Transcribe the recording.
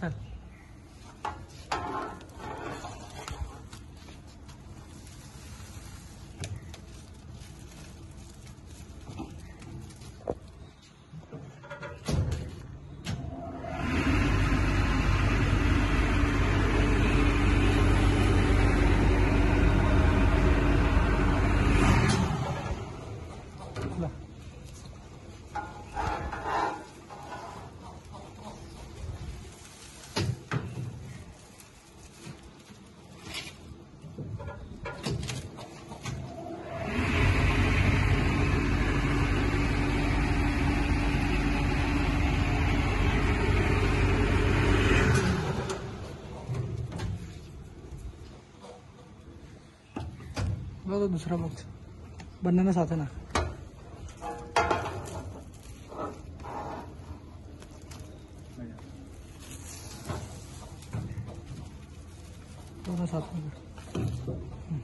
看 तो दूसरा बॉक्स बनाना साथ है ना? पूरा साथ में। うん